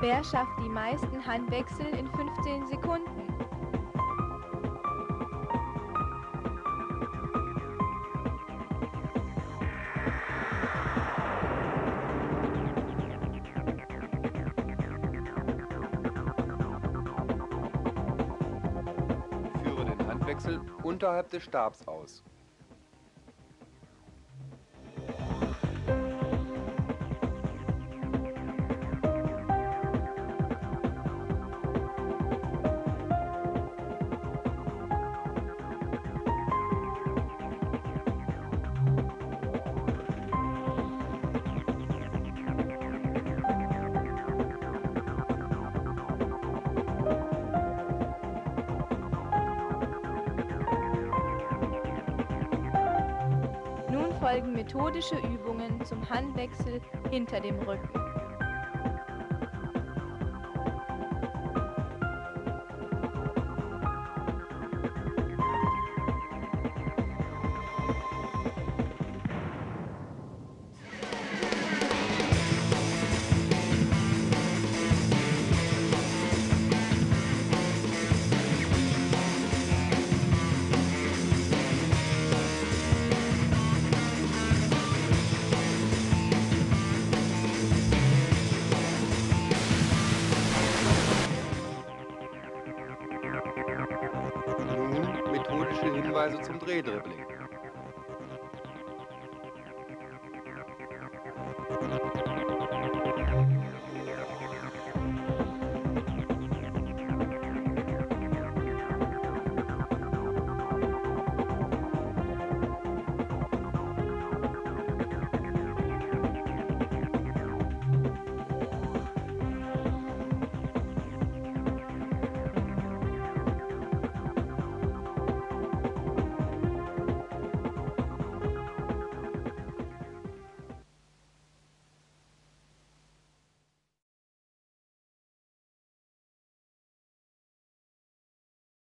Wer schafft die meisten Handwechsel in 15 Sekunden? Führe den Handwechsel unterhalb des Stabs aus. Folgen methodische Übungen zum Handwechsel hinter dem Rücken. Hinweise zum Drehdribbling.